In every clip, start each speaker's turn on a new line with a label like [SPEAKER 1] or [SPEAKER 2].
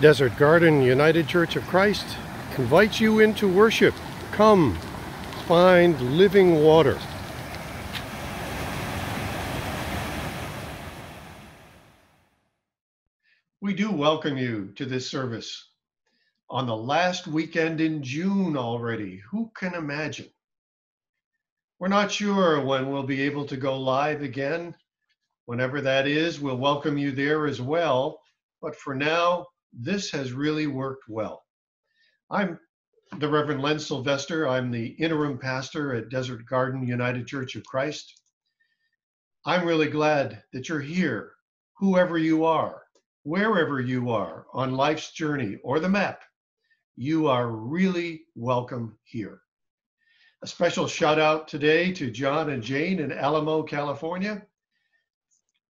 [SPEAKER 1] Desert Garden United Church of Christ invites you into worship. Come, find living water. We do welcome you to this service on the last weekend in June already. Who can imagine? We're not sure when we'll be able to go live again. Whenever that is, we'll welcome you there as well. But for now, this has really worked well. I'm the Reverend Len Sylvester. I'm the interim pastor at Desert Garden United Church of Christ. I'm really glad that you're here, whoever you are, wherever you are on life's journey or the map. You are really welcome here. A special shout out today to John and Jane in Alamo, California.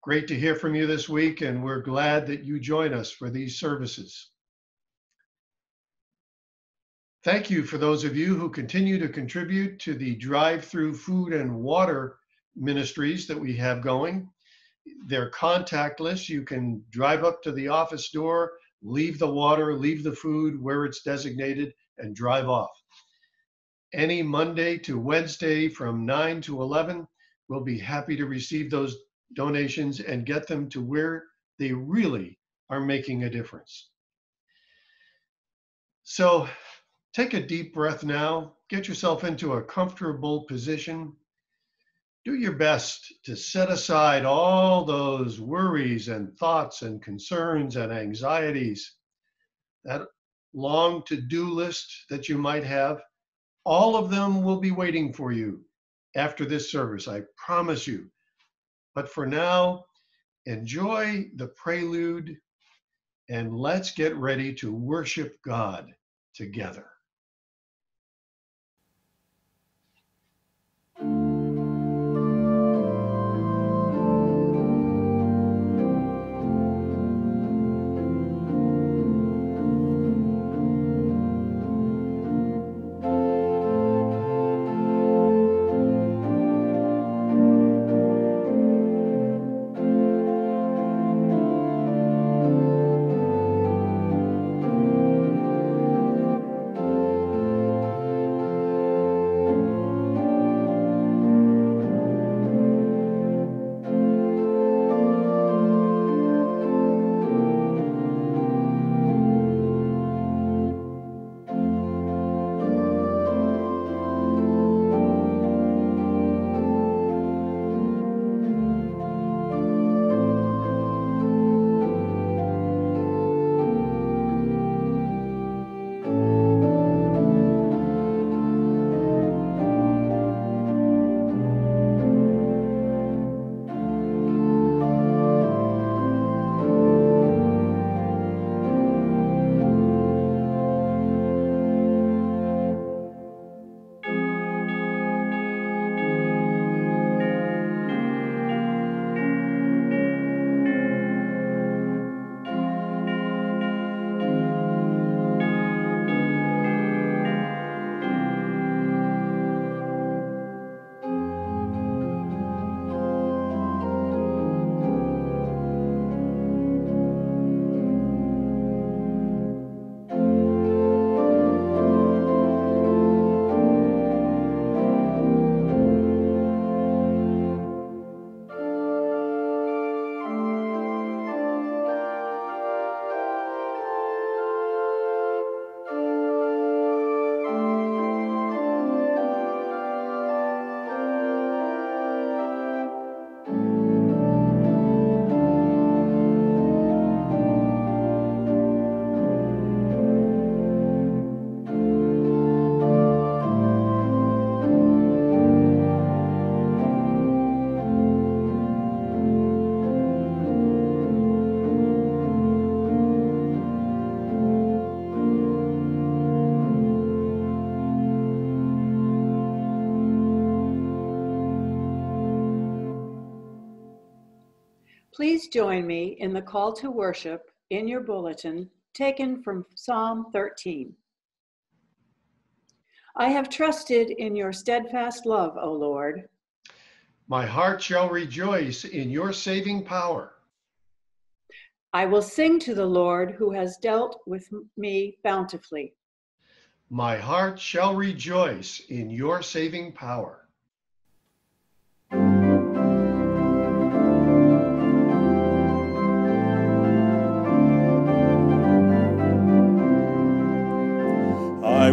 [SPEAKER 1] Great to hear from you this week, and we're glad that you join us for these services. Thank you for those of you who continue to contribute to the drive through food and water ministries that we have going. They're contactless. You can drive up to the office door, leave the water, leave the food where it's designated, and drive off. Any Monday to Wednesday from 9 to 11, we'll be happy to receive those donations and get them to where they really are making a difference. So take a deep breath now, get yourself into a comfortable position. Do your best to set aside all those worries and thoughts and concerns and anxieties, that long to do list that you might have. All of them will be waiting for you after this service, I promise you. But for now, enjoy the prelude and let's get ready to worship God together.
[SPEAKER 2] Please join me in the call to worship in your bulletin taken from Psalm 13. I have trusted in your steadfast love, O Lord.
[SPEAKER 1] My heart shall rejoice in your saving power.
[SPEAKER 2] I will sing to the Lord who has dealt with me bountifully.
[SPEAKER 1] My heart shall rejoice in your saving power.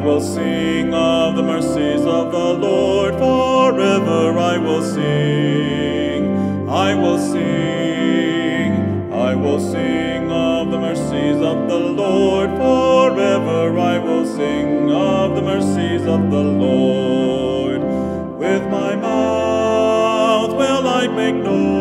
[SPEAKER 3] Will sing of the mercies of the Lord forever. I will sing, I will sing, I will sing of the mercies of the Lord forever. I will sing of the mercies of the Lord. With my mouth will I make known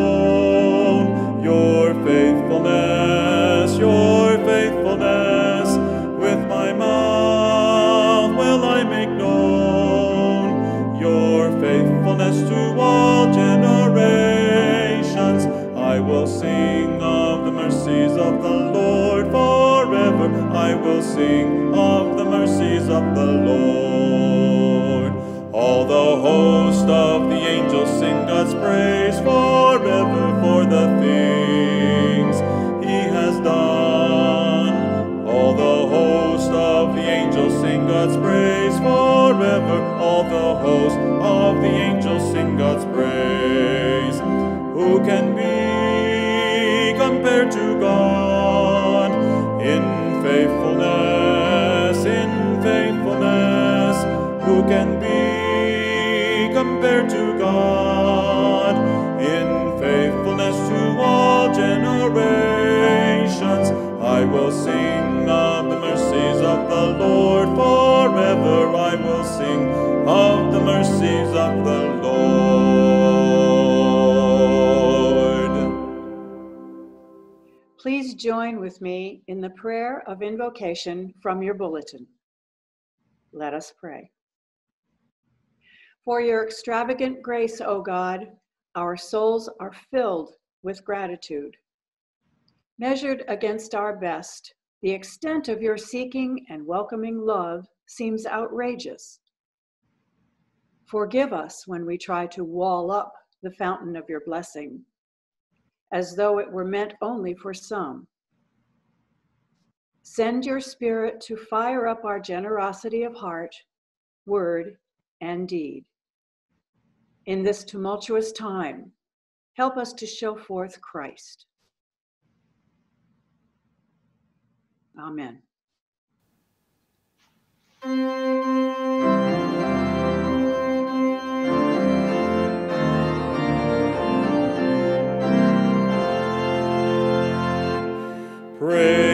[SPEAKER 3] sing of the mercies of the Lord. All the host of will sing of the mercies of the Lord forever. I will sing of the mercies of the Lord.
[SPEAKER 2] Please join with me in the prayer of invocation from your bulletin. Let us pray. For your extravagant grace, O God, our souls are filled with gratitude. Measured against our best, the extent of your seeking and welcoming love seems outrageous. Forgive us when we try to wall up the fountain of your blessing, as though it were meant only for some. Send your spirit to fire up our generosity of heart, word, and deed. In this tumultuous time, help us to show forth Christ. Amen.
[SPEAKER 3] Praise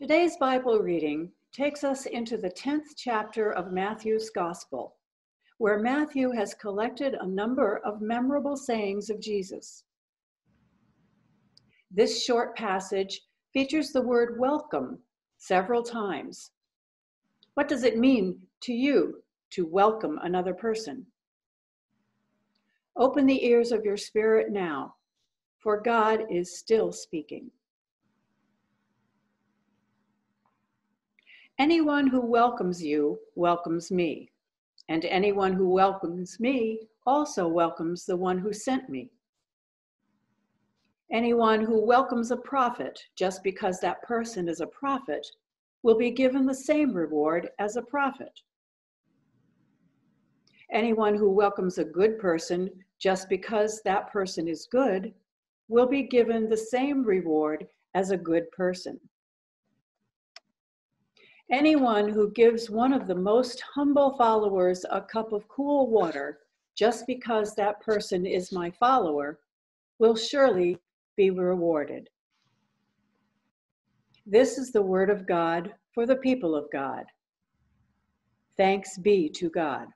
[SPEAKER 2] Today's Bible reading takes us into the 10th chapter of Matthew's Gospel, where Matthew has collected a number of memorable sayings of Jesus. This short passage features the word welcome several times. What does it mean to you to welcome another person? Open the ears of your spirit now, for God is still speaking. Anyone who welcomes you welcomes me, and anyone who welcomes me also welcomes the one who sent me. Anyone who welcomes a prophet just because that person is a prophet will be given the same reward as a prophet. Anyone who welcomes a good person just because that person is good will be given the same reward as a good person. Anyone who gives one of the most humble followers a cup of cool water just because that person is my follower will surely be rewarded. This is the word of God for the people of God. Thanks be to God.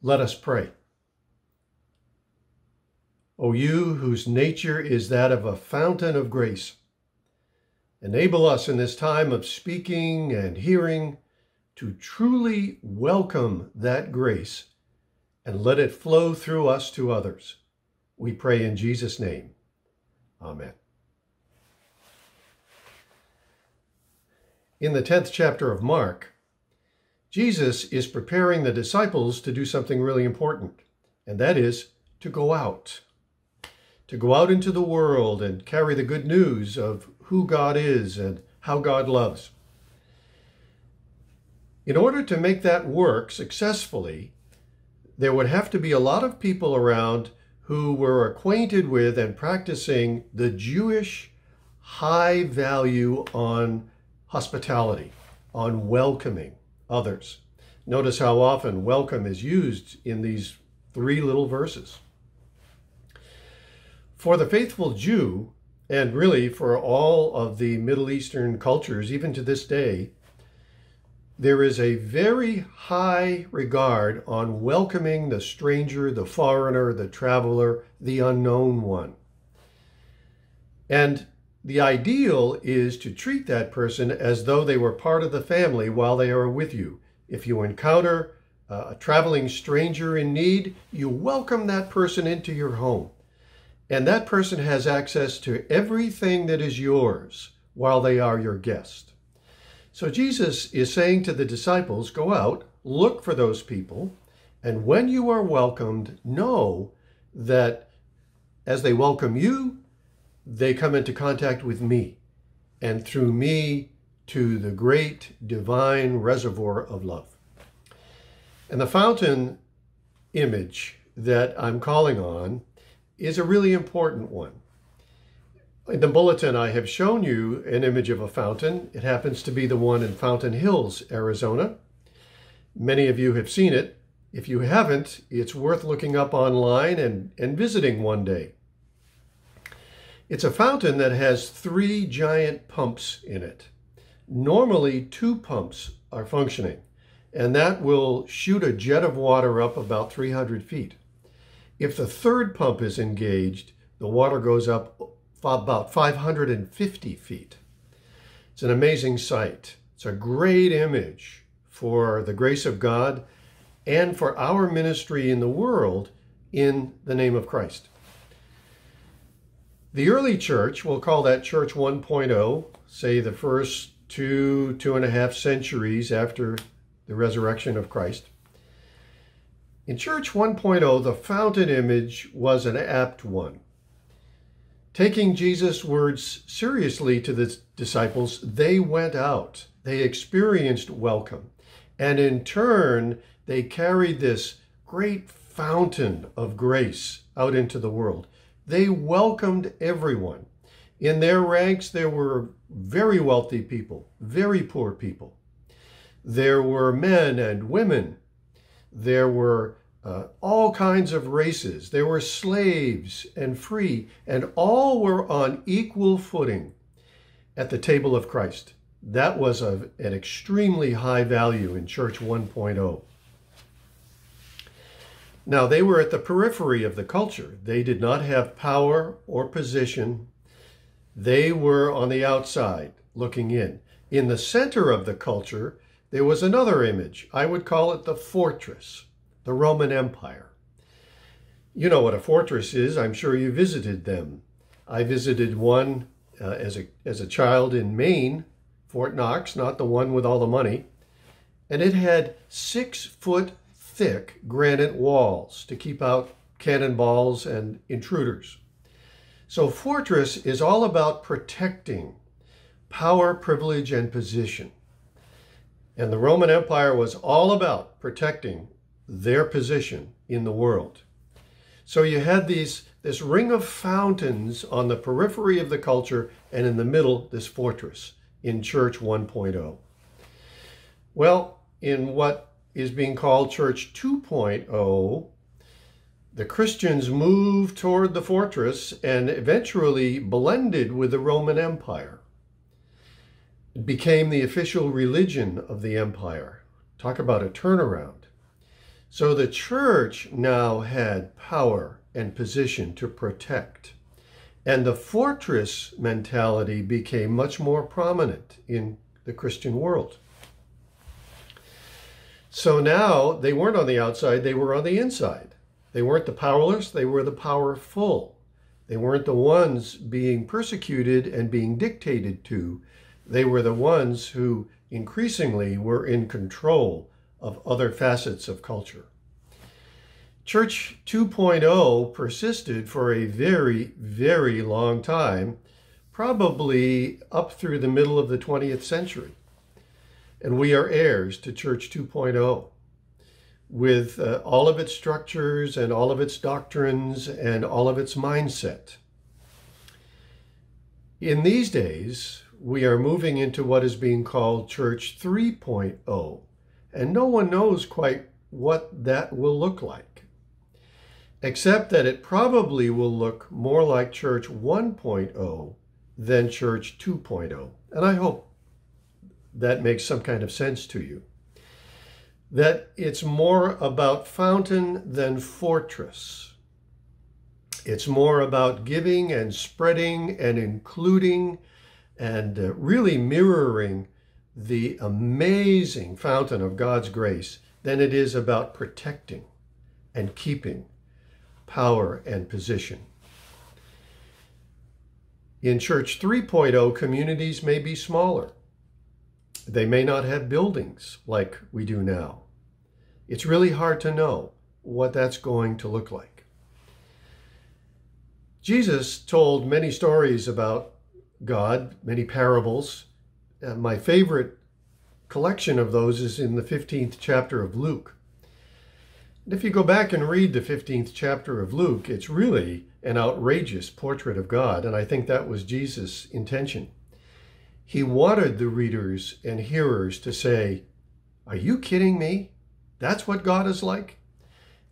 [SPEAKER 1] Let us pray. O you whose nature is that of a fountain of grace, enable us in this time of speaking and hearing to truly welcome that grace and let it flow through us to others. We pray in Jesus' name. Amen. In the 10th chapter of Mark, Jesus is preparing the disciples to do something really important, and that is to go out. To go out into the world and carry the good news of who God is and how God loves. In order to make that work successfully, there would have to be a lot of people around who were acquainted with and practicing the Jewish high value on hospitality, on welcoming others. Notice how often welcome is used in these three little verses. For the faithful Jew, and really for all of the Middle Eastern cultures, even to this day, there is a very high regard on welcoming the stranger, the foreigner, the traveler, the unknown one. And the ideal is to treat that person as though they were part of the family while they are with you. If you encounter uh, a traveling stranger in need, you welcome that person into your home. And that person has access to everything that is yours while they are your guest. So Jesus is saying to the disciples, go out, look for those people, and when you are welcomed, know that as they welcome you, they come into contact with me, and through me to the great divine reservoir of love. And the fountain image that I'm calling on is a really important one. In the bulletin, I have shown you an image of a fountain. It happens to be the one in Fountain Hills, Arizona. Many of you have seen it. If you haven't, it's worth looking up online and, and visiting one day. It's a fountain that has three giant pumps in it. Normally, two pumps are functioning, and that will shoot a jet of water up about 300 feet. If the third pump is engaged, the water goes up about 550 feet. It's an amazing sight. It's a great image for the grace of God and for our ministry in the world in the name of Christ. The early church, we'll call that church 1.0, say the first two, two and a half centuries after the resurrection of Christ. In Church 1.0, the fountain image was an apt one. Taking Jesus' words seriously to the disciples, they went out. They experienced welcome. And in turn, they carried this great fountain of grace out into the world. They welcomed everyone. In their ranks, there were very wealthy people, very poor people. There were men and women. There were uh, all kinds of races. There were slaves and free, and all were on equal footing at the table of Christ. That was of an extremely high value in Church 1.0. Now, they were at the periphery of the culture. They did not have power or position. They were on the outside, looking in. In the center of the culture, there was another image. I would call it the fortress, the Roman Empire. You know what a fortress is. I'm sure you visited them. I visited one uh, as, a, as a child in Maine, Fort Knox, not the one with all the money. and it had six foot thick granite walls to keep out cannonballs and intruders. So, fortress is all about protecting power, privilege, and position. And the Roman Empire was all about protecting their position in the world. So you had these this ring of fountains on the periphery of the culture and in the middle this fortress in church 1.0. Well, in what is being called church 2.0, the Christians moved toward the fortress and eventually blended with the Roman Empire. It became the official religion of the empire. Talk about a turnaround. So the church now had power and position to protect. And the fortress mentality became much more prominent in the Christian world. So now they weren't on the outside, they were on the inside. They weren't the powerless, they were the powerful. They weren't the ones being persecuted and being dictated to. They were the ones who increasingly were in control of other facets of culture. Church 2.0 persisted for a very, very long time, probably up through the middle of the 20th century. And we are heirs to Church 2.0 with uh, all of its structures and all of its doctrines and all of its mindset. In these days, we are moving into what is being called Church 3.0, and no one knows quite what that will look like, except that it probably will look more like Church 1.0 than Church 2.0. And I hope that makes some kind of sense to you that it's more about fountain than fortress. It's more about giving and spreading and including and uh, really mirroring the amazing fountain of God's grace than it is about protecting and keeping power and position. In Church 3.0, communities may be smaller. They may not have buildings like we do now. It's really hard to know what that's going to look like. Jesus told many stories about God, many parables. Uh, my favorite collection of those is in the 15th chapter of Luke. And if you go back and read the 15th chapter of Luke, it's really an outrageous portrait of God, and I think that was Jesus' intention. He wanted the readers and hearers to say, Are you kidding me? That's what God is like?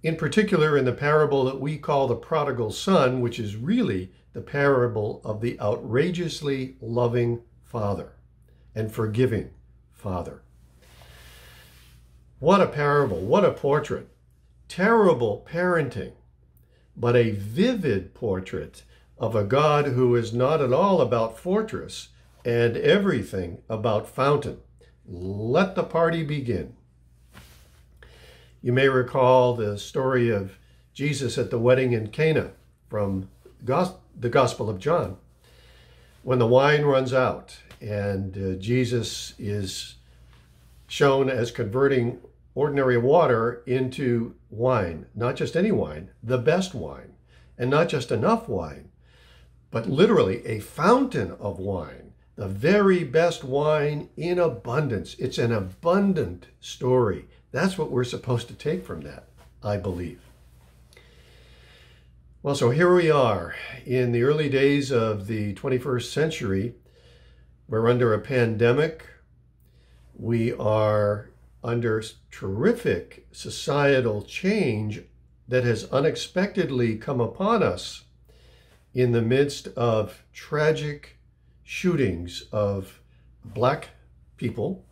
[SPEAKER 1] In particular, in the parable that we call the prodigal son, which is really the parable of the outrageously loving father and forgiving father. What a parable, what a portrait. Terrible parenting, but a vivid portrait of a God who is not at all about fortress, and everything about fountain. Let the party begin. You may recall the story of Jesus at the wedding in Cana from the Gospel of John. When the wine runs out and uh, Jesus is shown as converting ordinary water into wine, not just any wine, the best wine, and not just enough wine, but literally a fountain of wine the very best wine in abundance. It's an abundant story. That's what we're supposed to take from that, I believe. Well, so here we are in the early days of the 21st century. We're under a pandemic. We are under terrific societal change that has unexpectedly come upon us in the midst of tragic shootings of black people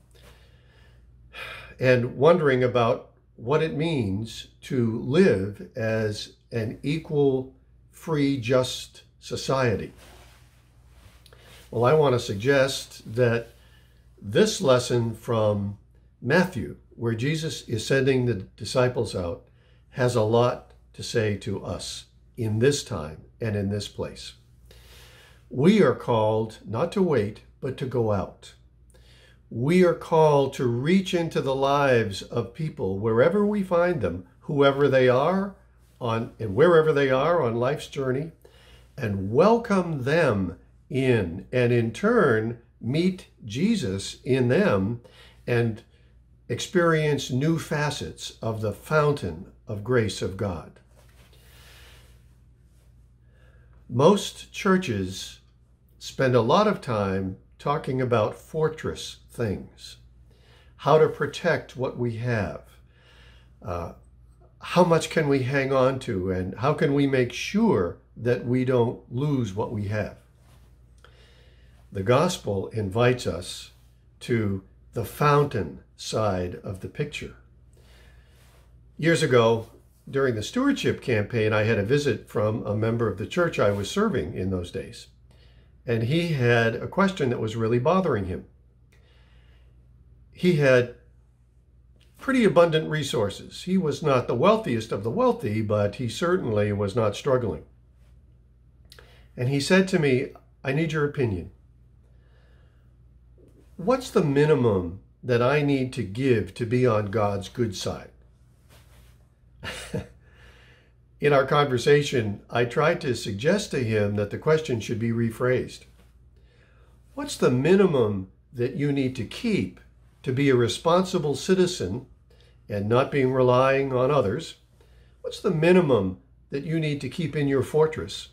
[SPEAKER 1] and wondering about what it means to live as an equal, free, just society. Well, I want to suggest that this lesson from Matthew, where Jesus is sending the disciples out, has a lot to say to us in this time and in this place. We are called not to wait, but to go out. we are called to reach into the lives of people wherever we find them, whoever they are on and wherever they are on life's journey, and welcome them in, and in turn meet Jesus in them and experience new facets of the fountain of grace of God. Most churches spend a lot of time talking about fortress things, how to protect what we have, uh, how much can we hang on to, and how can we make sure that we don't lose what we have. The gospel invites us to the fountain side of the picture. Years ago, during the stewardship campaign, I had a visit from a member of the church I was serving in those days. And he had a question that was really bothering him. He had pretty abundant resources. He was not the wealthiest of the wealthy, but he certainly was not struggling. And he said to me, I need your opinion. What's the minimum that I need to give to be on God's good side? In our conversation, I tried to suggest to him that the question should be rephrased. What's the minimum that you need to keep to be a responsible citizen and not being relying on others? What's the minimum that you need to keep in your fortress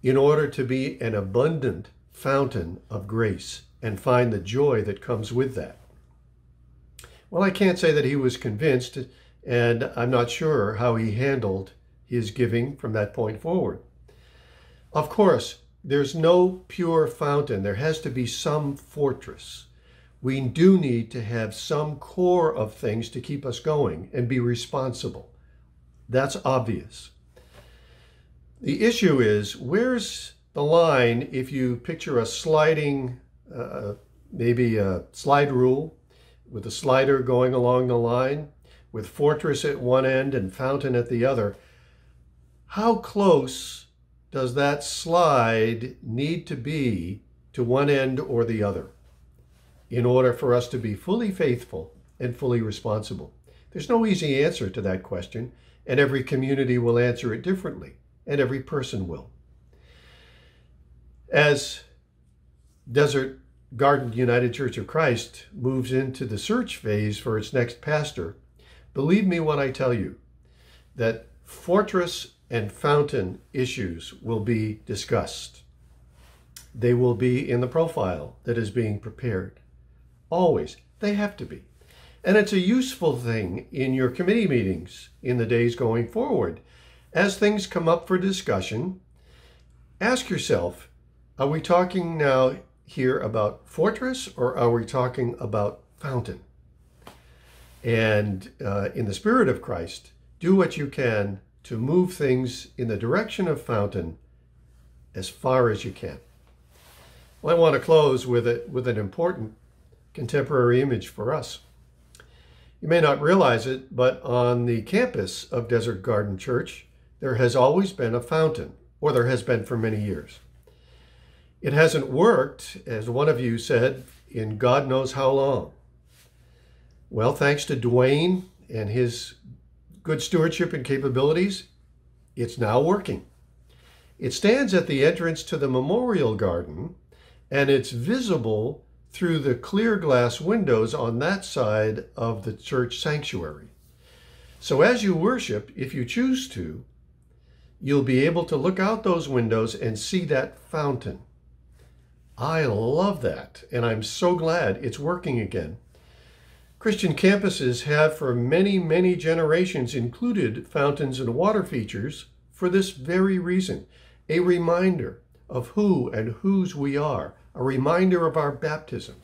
[SPEAKER 1] in order to be an abundant fountain of grace and find the joy that comes with that? Well, I can't say that he was convinced, and I'm not sure how he handled his giving from that point forward. Of course, there's no pure fountain. There has to be some fortress. We do need to have some core of things to keep us going and be responsible. That's obvious. The issue is where's the line if you picture a sliding, uh, maybe a slide rule with a slider going along the line with fortress at one end and fountain at the other? How close does that slide need to be to one end or the other in order for us to be fully faithful and fully responsible? There's no easy answer to that question, and every community will answer it differently, and every person will. As Desert Garden United Church of Christ moves into the search phase for its next pastor, believe me when I tell you that fortress and fountain issues will be discussed. They will be in the profile that is being prepared. Always. They have to be. And it's a useful thing in your committee meetings in the days going forward. As things come up for discussion, ask yourself are we talking now here about fortress or are we talking about fountain? And uh, in the spirit of Christ, do what you can to move things in the direction of fountain as far as you can. Well, I want to close with, a, with an important contemporary image for us. You may not realize it, but on the campus of Desert Garden Church, there has always been a fountain, or there has been for many years. It hasn't worked, as one of you said, in God knows how long. Well, thanks to Dwayne and his good stewardship and capabilities, it's now working. It stands at the entrance to the memorial garden and it's visible through the clear glass windows on that side of the church sanctuary. So as you worship, if you choose to, you'll be able to look out those windows and see that fountain. I love that, and I'm so glad it's working again. Christian campuses have for many, many generations included fountains and water features for this very reason a reminder of who and whose we are, a reminder of our baptism,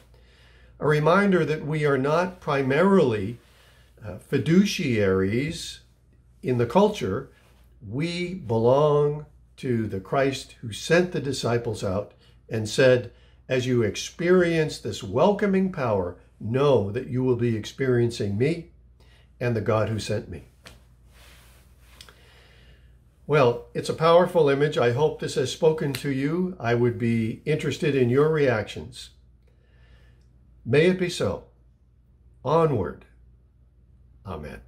[SPEAKER 1] a reminder that we are not primarily uh, fiduciaries in the culture. We belong to the Christ who sent the disciples out and said, as you experience this welcoming power, know that you will be experiencing me and the God who sent me. Well, it's a powerful image. I hope this has spoken to you. I would be interested in your reactions. May it be so. Onward. Amen.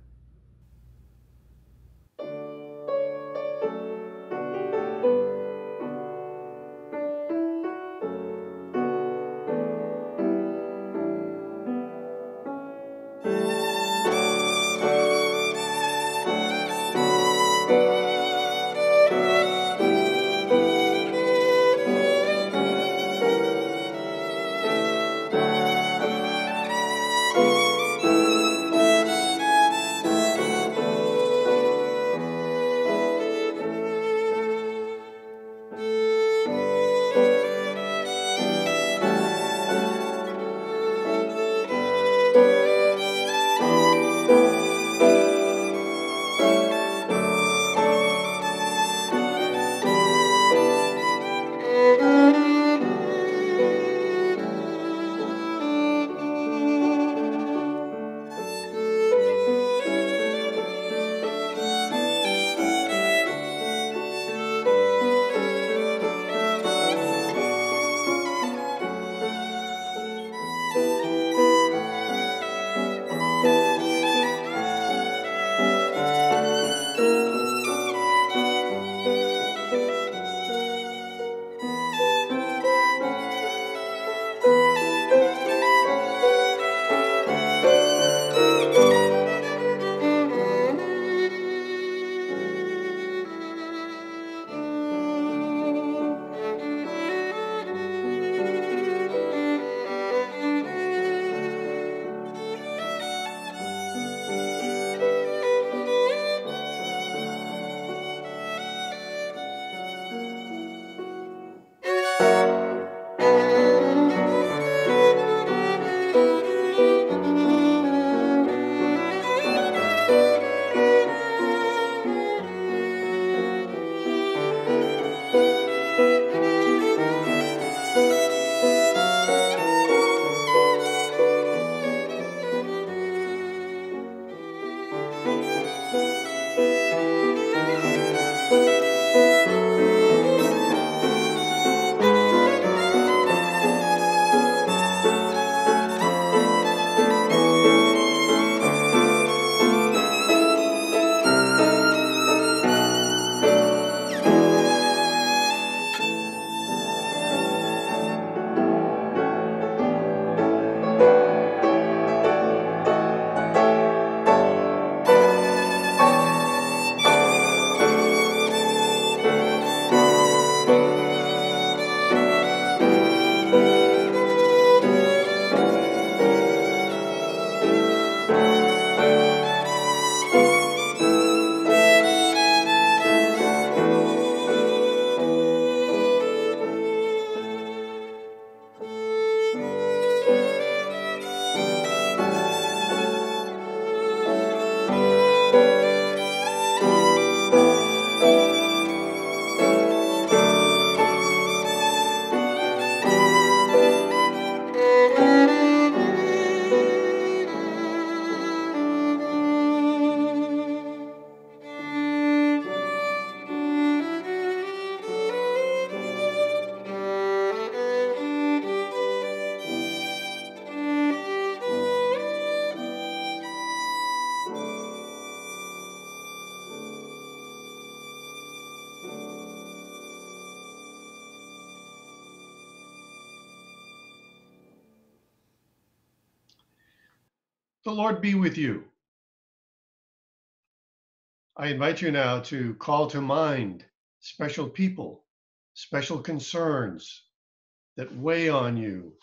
[SPEAKER 1] Lord be with you. I invite you now to call to mind special people, special concerns that weigh on you,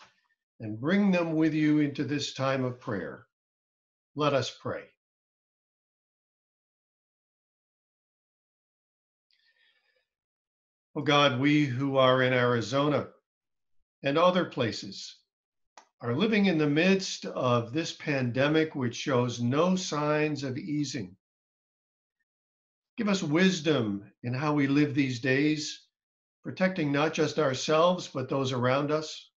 [SPEAKER 1] and bring them with you into this time of prayer. Let us pray. Oh God, we who are in Arizona and other places are living in the midst of this pandemic, which shows no signs of easing. Give us wisdom in how we live these days, protecting not just ourselves, but those around us.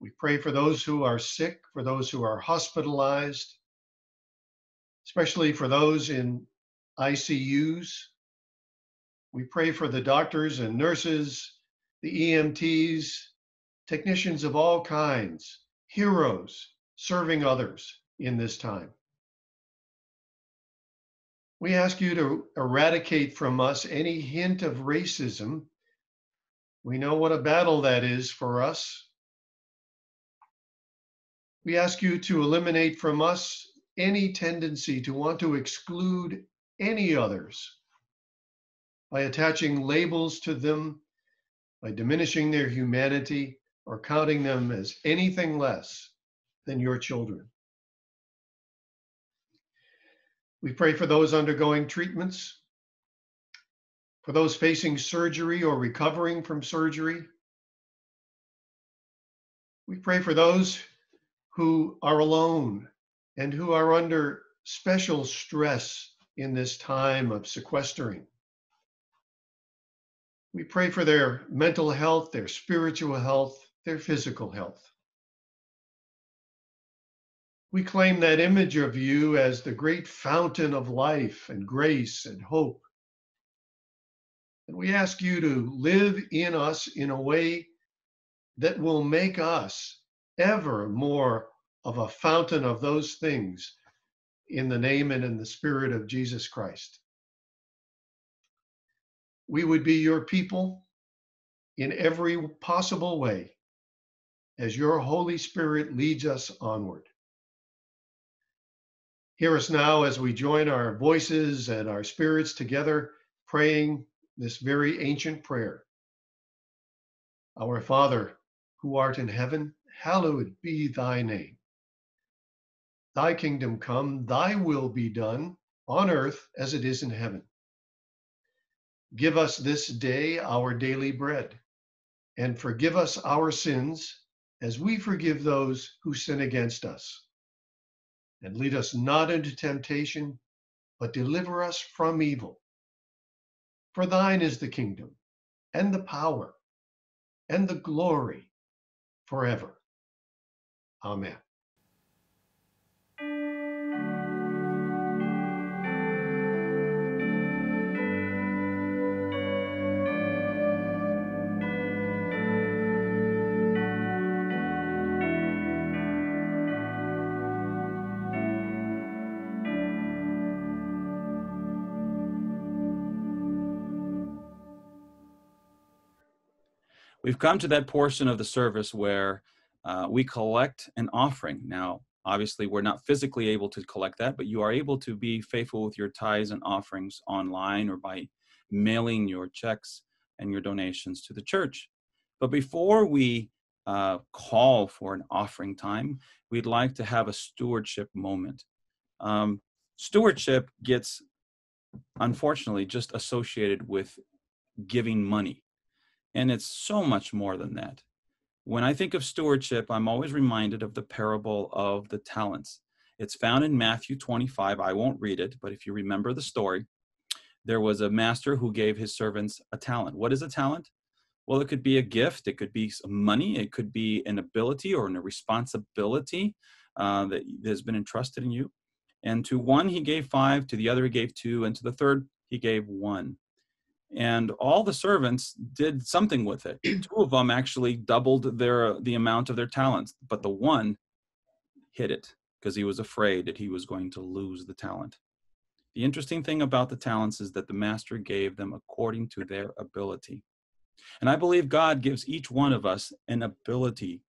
[SPEAKER 1] We pray for those who are sick, for those who are hospitalized, especially for those in ICUs. We pray for the doctors and nurses, the EMTs, technicians of all kinds, heroes serving others in this time. We ask you to eradicate from us any hint of racism. We know what a battle that is for us. We ask you to eliminate from us any tendency to want to exclude any others by attaching labels to them, by diminishing their humanity, or counting them as anything less than your children. We pray for those undergoing treatments, for those facing surgery or recovering from surgery. We pray for those who are alone and who are under special stress in this time of sequestering. We pray for their mental health, their spiritual health, their physical health. We claim that image of you as the great fountain of life and grace and hope. And we ask you to live in us in a way that will make us ever more of a fountain of those things in the name and in the spirit of Jesus Christ. We would be your people in every possible way as your Holy Spirit leads us onward. Hear us now as we join our voices and our spirits together, praying this very ancient prayer. Our Father, who art in heaven, hallowed be thy name. Thy kingdom come, thy will be done on earth as it is in heaven. Give us this day our daily bread, and forgive us our sins as we forgive those who sin against us and lead us not into temptation, but deliver us from evil. For thine is the kingdom, and the power, and the glory forever. Amen.
[SPEAKER 3] We've come to that portion of the service where uh, we collect an offering. Now, obviously, we're not physically able to collect that, but you are able to be faithful with your tithes and offerings online or by mailing your checks and your donations to the church. But before we uh, call for an offering time, we'd like to have a stewardship moment. Um, stewardship gets, unfortunately, just associated with giving money. And it's so much more than that. When I think of stewardship, I'm always reminded of the parable of the talents. It's found in Matthew 25. I won't read it, but if you remember the story, there was a master who gave his servants a talent. What is a talent? Well, it could be a gift, it could be money, it could be an ability or a responsibility uh, that has been entrusted in you. And to one he gave five, to the other he gave two, and to the third he gave one and all the servants did something with it. Two of them actually doubled their uh, the amount of their talents but the one hid it because he was afraid that he was going to lose the talent. The interesting thing about the talents is that the master gave them according to their ability. And i believe god gives each one of us an ability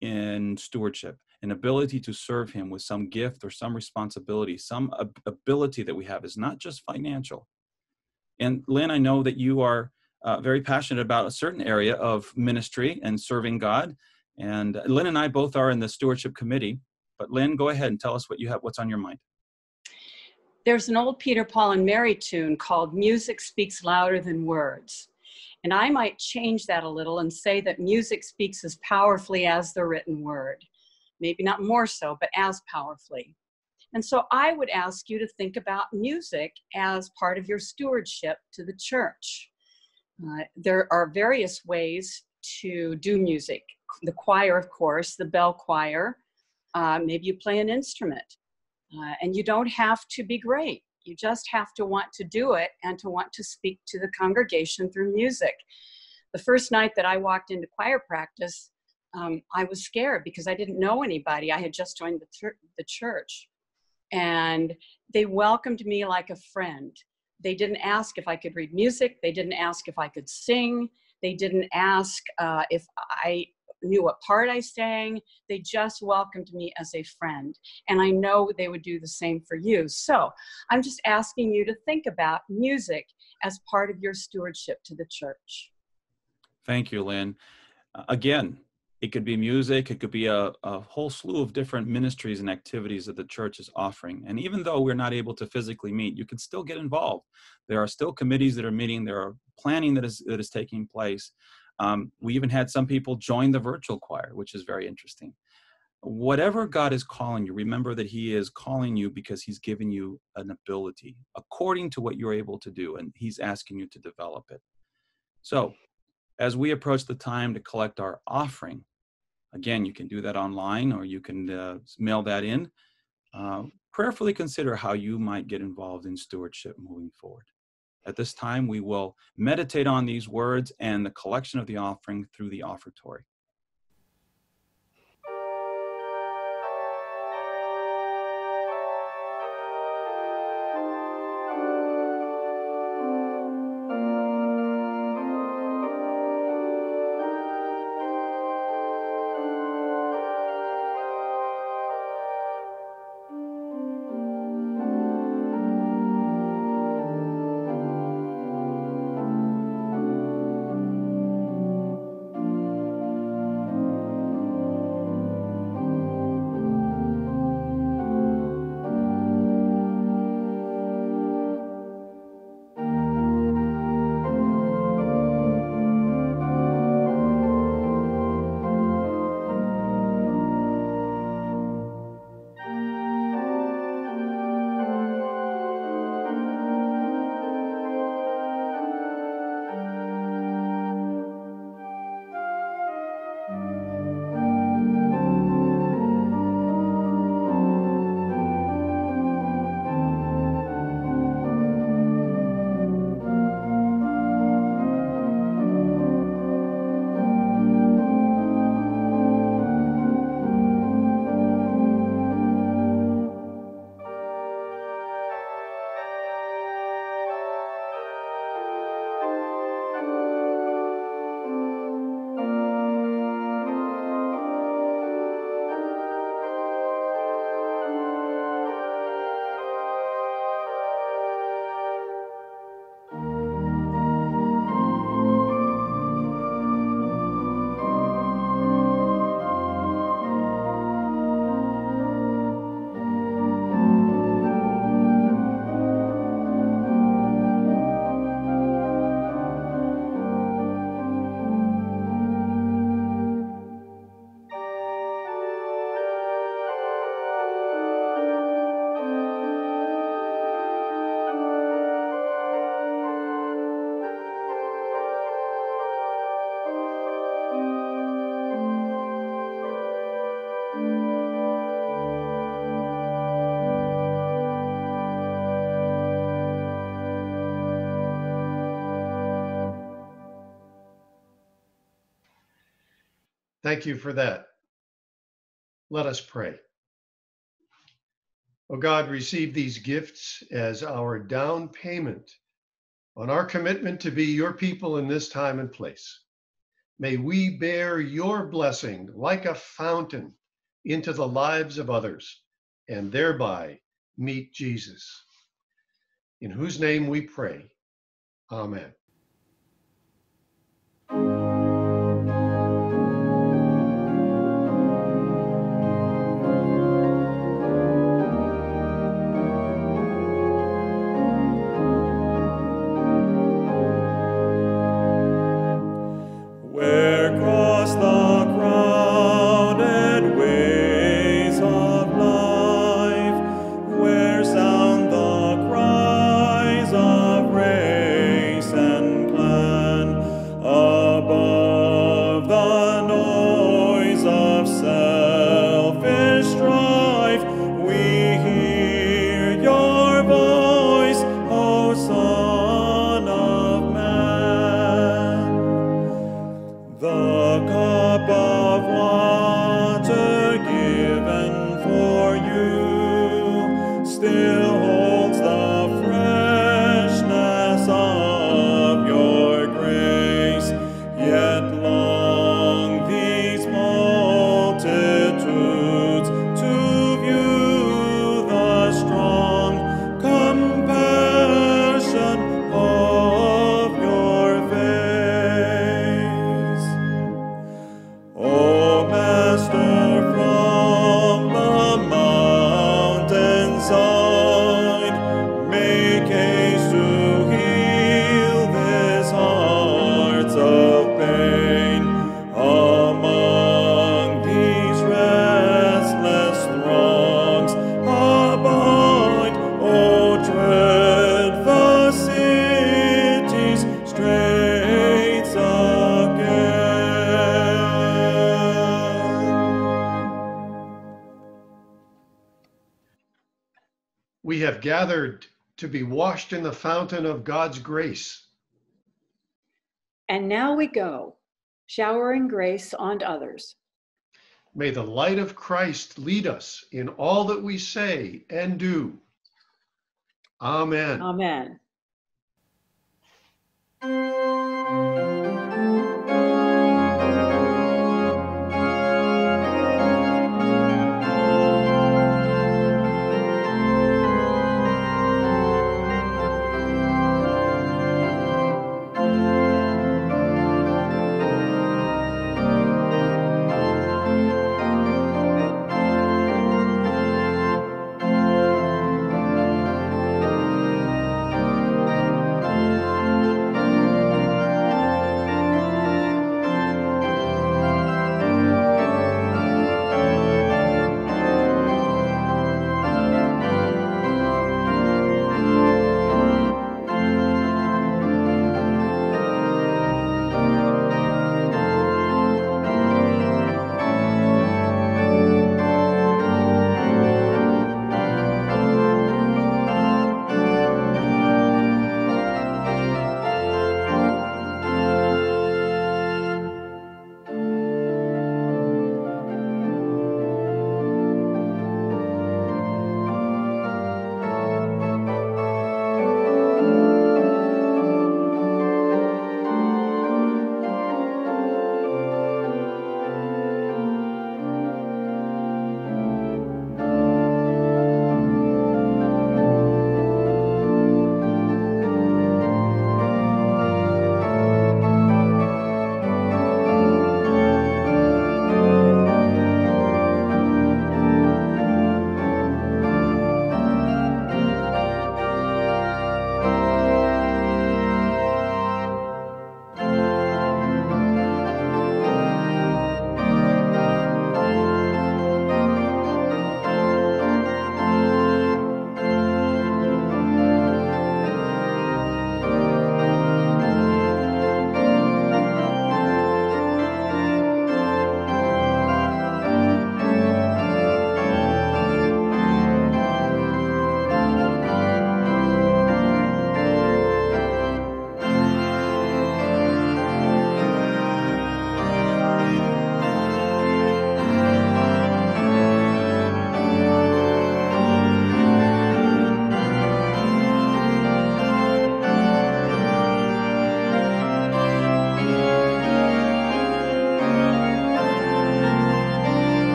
[SPEAKER 3] in stewardship an ability to serve him with some gift or some responsibility some ability that we have is not just financial and Lynn, I know that you are uh, very passionate about a certain area of ministry and serving God. And Lynn and I both are in the stewardship committee. But Lynn, go ahead and tell us what you have, what's on your mind.
[SPEAKER 4] There's an old Peter, Paul, and Mary tune called Music Speaks Louder Than Words. And I might change that a little and say that music speaks as powerfully as the written word. Maybe not more so, but as powerfully. And so I would ask you to think about music as part of your stewardship to the church. Uh, there are various ways to do music. The choir, of course, the bell choir. Uh, maybe you play an instrument. Uh, and you don't have to be great. You just have to want to do it and to want to speak to the congregation through music. The first night that I walked into choir practice, um, I was scared because I didn't know anybody. I had just joined the, chur- the church. And they welcomed me like a friend. They didn't ask if I could read music, they didn't ask if I could sing, they didn't ask uh, if I knew what part I sang. They just welcomed me as a friend. And I know they would do the same for you. So I'm just asking you to think about music as part of your stewardship to the church.
[SPEAKER 3] Thank you, Lynn. Uh, again, it could be music, it could be a, a whole slew of different ministries and activities that the church is offering. And even though we're not able to physically meet, you can still get involved. There are still committees that are meeting, there are planning that is, that is taking place. Um, we even had some people join the virtual choir, which is very interesting. Whatever God is calling you, remember that He is calling you because He's given you an ability according to what you're able to do, and He's asking you to develop it. So, as we approach the time to collect our offering, again, you can do that online or you can uh, mail that in. Uh, prayerfully consider how you might get involved in stewardship moving forward. At this time, we will meditate on these words and the collection of the offering through the offertory.
[SPEAKER 1] Thank you for that. Let us pray. Oh God, receive these gifts as our down payment on our commitment to be your people in this time and place. May we bear your blessing like a fountain into the lives of others and thereby meet Jesus. In whose name we pray. Amen. gathered to be washed in the fountain of God's grace.
[SPEAKER 2] And now we go, showering grace on others.
[SPEAKER 1] May the light of Christ lead us in all that we say and do. Amen.
[SPEAKER 2] Amen.